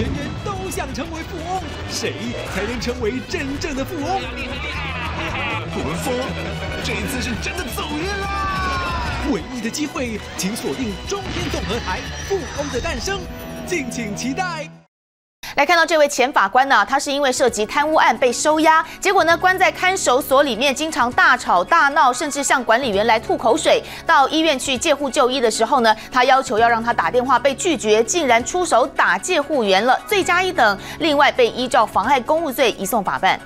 人人都想成为富翁，谁才能成为真正的富翁？古文峰，这一次是真的走运啦！唯一的机会，请锁定中天综合台《富翁的诞生》，敬请期待。来看到这位前法官呢，他是因为涉及贪污案被收押，结果呢关在看守所里面，经常大吵大闹，甚至向管理员来吐口水。到医院去借护就医的时候呢，他要求要让他打电话被拒绝，竟然出手打借护员了，罪加一等。另外被依照妨碍公务罪移送法办。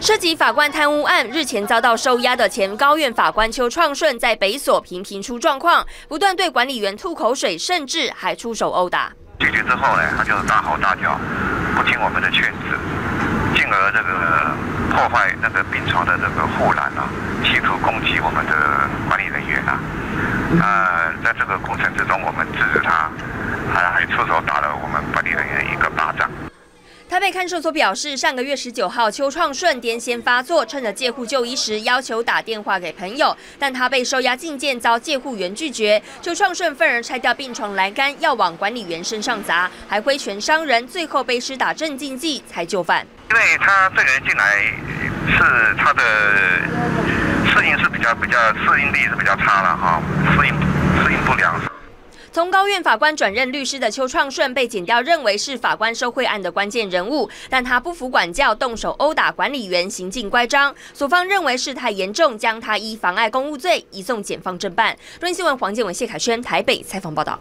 涉及法官贪污案，日前遭到收押的前高院法官邱创顺，在北所频频出状况，不断对管理员吐口水，甚至还出手殴打。解决之后呢，他就大吼大叫，不听我们的劝止，进而这个破坏那个病床的这个护栏啊，企图攻击我们的管理人员啊。那在这个过程之中，我们制止他，还还出手打了我们管理人员。台北看守所表示，上个月十九号，邱创顺癫痫发作，趁着借护就医时，要求打电话给朋友，但他被收押进监，遭借护员拒绝。邱创顺愤而拆掉病床栏杆，要往管理员身上砸，还挥拳伤人，最后被施打镇静剂才就范。因为他这个人进来是他的适应是比较比较适应力是比较差了哈，适应适应不良。从高院法官转任律师的邱创顺被剪掉认为是法官受贿案的关键人物，但他不服管教，动手殴打管理员，行径乖张。所方认为事态严重，将他依妨碍公务罪移送检方侦办。中央新闻黄建伟、谢凯轩台北采访报道。